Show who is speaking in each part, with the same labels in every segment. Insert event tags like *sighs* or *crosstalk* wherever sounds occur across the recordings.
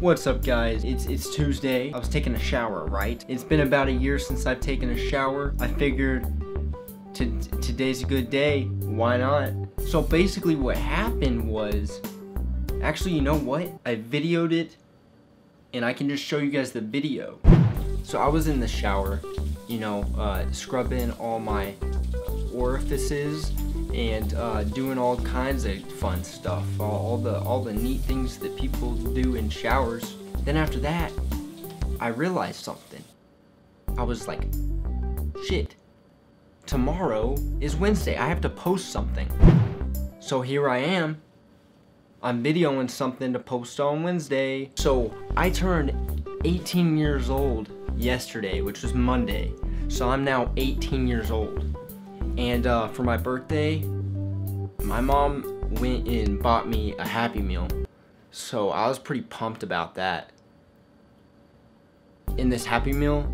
Speaker 1: What's up guys? It's it's Tuesday. I was taking a shower, right? It's been about a year since I've taken a shower. I figured today's a good day. Why not? So basically what happened was actually you know what? I videoed it and I can just show you guys the video. So I was in the shower, you know, uh, scrubbing all my orifices and uh, doing all kinds of fun stuff, all, all, the all the neat things that people do in showers. Then after that, I realized something. I was like, shit, tomorrow is Wednesday. I have to post something. So here I am. I'm videoing something to post on Wednesday. So I turned 18 years old yesterday, which was Monday. So I'm now 18 years old. And uh, for my birthday, my mom went and bought me a Happy Meal. So I was pretty pumped about that. In this Happy Meal,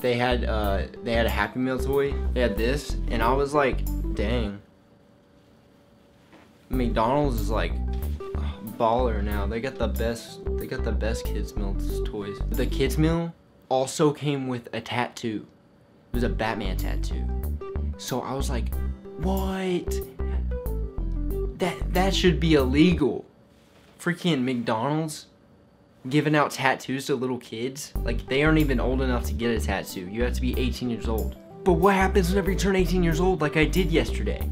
Speaker 1: they had uh, they had a Happy Meal toy. They had this, and I was like, dang. McDonald's is like baller now. They got the best. They got the best kids meal toys. The kids meal also came with a tattoo. It was a Batman tattoo. So I was like, what? That that should be illegal. Freaking McDonald's giving out tattoos to little kids. Like they aren't even old enough to get a tattoo. You have to be 18 years old. But what happens whenever you turn 18 years old like I did yesterday?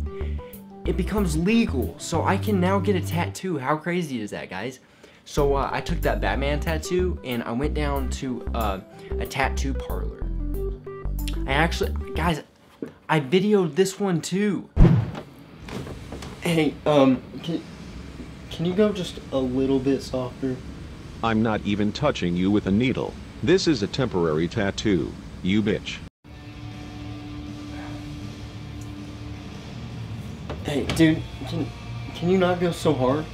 Speaker 1: It becomes legal. So I can now get a tattoo. How crazy is that, guys? So uh, I took that Batman tattoo and I went down to uh, a tattoo parlor. I actually, guys, I videoed this one too. Hey, um, can, can you go just a little bit softer?
Speaker 2: I'm not even touching you with a needle. This is a temporary tattoo, you bitch.
Speaker 1: Hey, dude, can, can you not go so hard?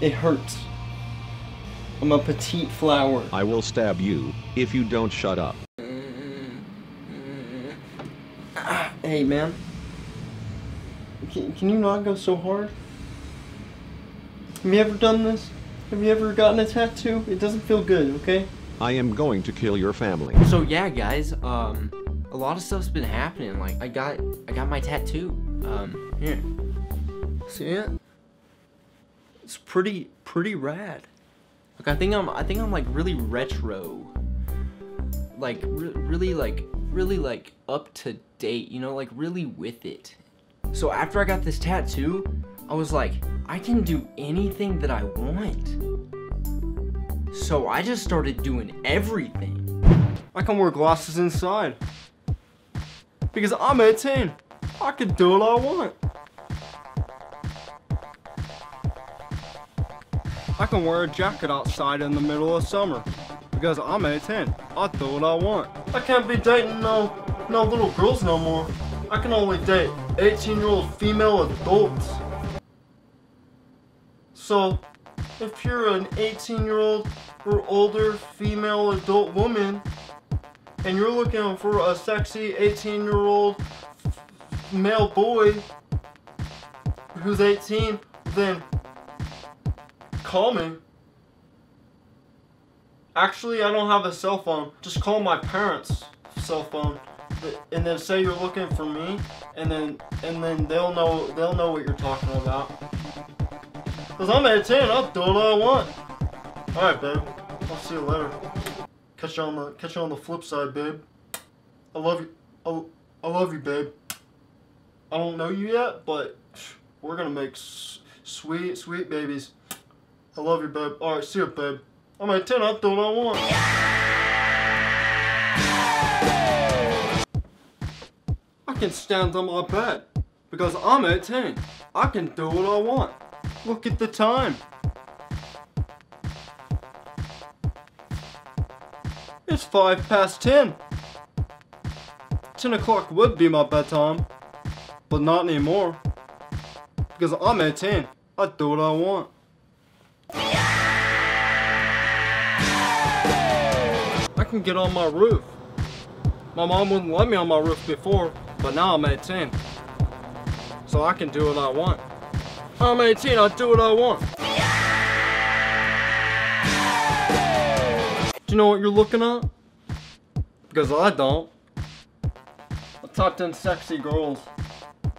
Speaker 1: It hurts. I'm a petite flower.
Speaker 2: I will stab you, if you don't shut up.
Speaker 1: Hey, man. Can, can you not go so hard? Have you ever done this? Have you ever gotten a tattoo? It doesn't feel good, okay?
Speaker 2: I am going to kill your family.
Speaker 1: So yeah, guys, um, a lot of stuff's been happening. Like, I got, I got my tattoo. Um, here. See it? It's pretty, pretty rad. Like, I think I'm, I think I'm like really retro. Like, re really like, really like up to date, you know, like really with it. So after I got this tattoo, I was like, I can do anything that I want. So I just started doing everything. I can wear glasses inside. Because I'm 18. I can do what I want. I can wear a jacket outside in the middle of summer. Because I'm 18. I do what I want. I can't be dating no, no little girls no more. I can only date 18 year old female adults. So, if you're an 18 year old or older female adult woman, and you're looking for a sexy 18 year old male boy who's 18, then call me. Actually, I don't have a cell phone. Just call my parents' cell phone and then say you're looking for me and then and then they'll know they'll know what you're talking about. Cause I'm 18, I'll do what I want. Alright, babe. I'll see you later. Catch you on the catch you on the flip side, babe. I love you. I, I love you, babe. I don't know you yet, but we're gonna make sweet, sweet babies. I love you, babe. Alright, see you, babe. I'm 18, I'll do what I want. Can stand on my bed because I'm 18. I can do what I want. Look at the time. It's 5 past 10. 10 o'clock would be my bedtime, but not anymore. Because I'm 18. I do what I want. I can get on my roof. My mom wouldn't let me on my roof before, but now I'm 18. So I can do what I want. I'm 18, I do what I want. Do you know what you're looking at? Because I don't. I typed in sexy girls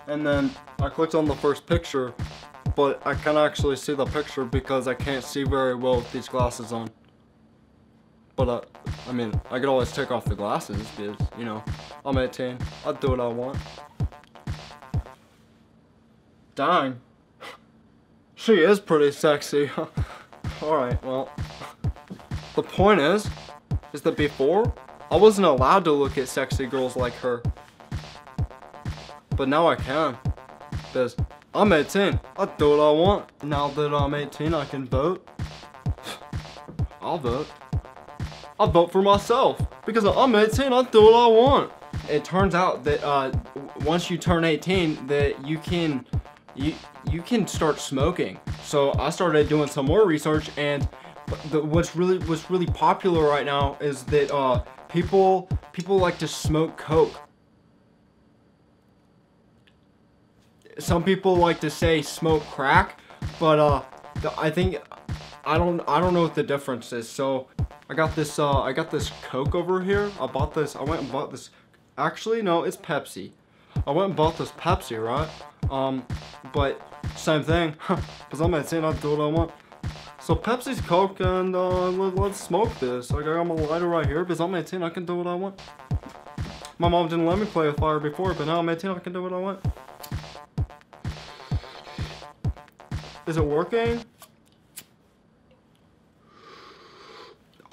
Speaker 1: and then I clicked on the first picture, but I can't actually see the picture because I can't see very well with these glasses on. But uh, I mean, I could always take off the glasses because, you know, I'm 18. I'll do what I want. Dang. She is pretty sexy. *laughs* Alright, well. The point is, is that before, I wasn't allowed to look at sexy girls like her. But now I can. Because I'm 18. I do what I want. Now that I'm 18, I can vote. *sighs* I'll vote. I'll vote for myself. Because I'm 18, I do what I want. It turns out that uh, once you turn 18, that you can you you can start smoking. So I started doing some more research, and the, what's really what's really popular right now is that uh, people people like to smoke coke. Some people like to say smoke crack, but uh, I think I don't I don't know what the difference is. So I got this uh, I got this coke over here. I bought this. I went and bought this. Actually, no, it's Pepsi. I went and bought this Pepsi, right? Um, but same thing, *laughs* because I'm 18, I do what I want. So Pepsi's Coke, and uh, let, us smoke this. Like, I got my lighter right here, because I'm 18, I can do what I want. My mom didn't let me play with fire before, but now I'm 18, I can do what I want. Is it working?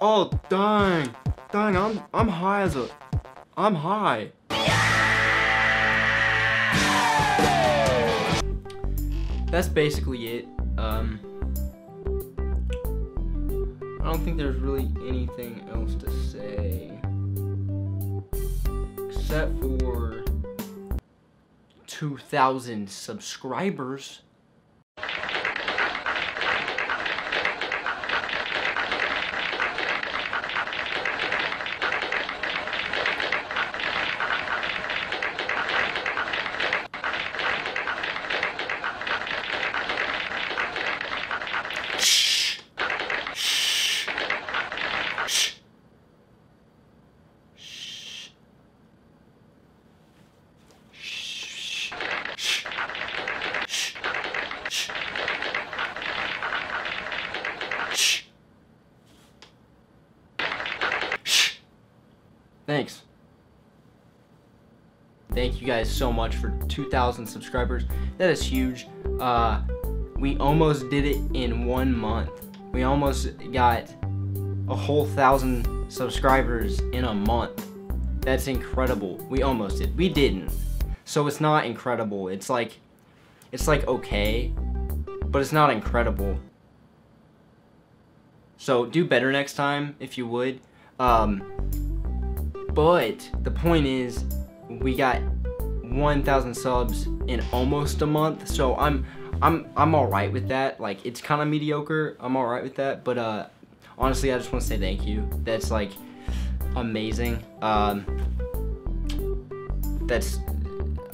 Speaker 1: Oh, dang. Dang, I'm, I'm high as a... I'm high.
Speaker 3: that's basically it. Um, I don't think there's really anything else to say. Except for 2,000 subscribers. Thanks. Thank you guys so much for 2,000 subscribers. That is huge. Uh, we almost did it in one month. We almost got a whole thousand subscribers in a month. That's incredible. We almost did. We didn't. So it's not incredible. It's like, it's like okay, but it's not incredible. So do better next time if you would. Um, but the point is, we got 1,000 subs in almost a month, so I'm I'm I'm all right with that. Like it's kind of mediocre. I'm all right with that, but uh, honestly, I just want to say thank you. That's like amazing. Um, that's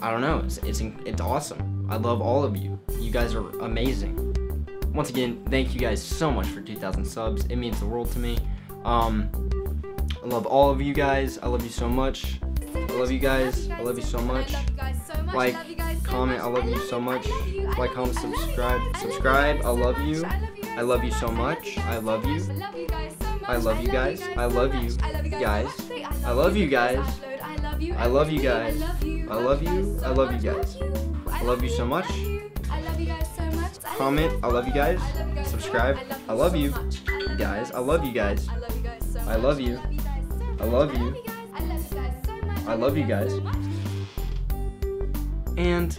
Speaker 3: I don't know. It's it's it's awesome. I love all of you. You guys are amazing. Once again, thank you guys so much for 2,000 subs. It means the world to me. Um, I love all of you guys. I love you so much. I love you guys. I love you so much. Like, comment. I love you so much. Like, comment, subscribe. Subscribe. I love you. I love you so much. I love you. I love you guys. I love you guys. I love you guys. I love you guys. I love you guys. I love you. I love you guys. I love you so much. Comment. I love you guys. Subscribe. I love you guys. I love you guys. I love you. I love you. I love you guys. i love you And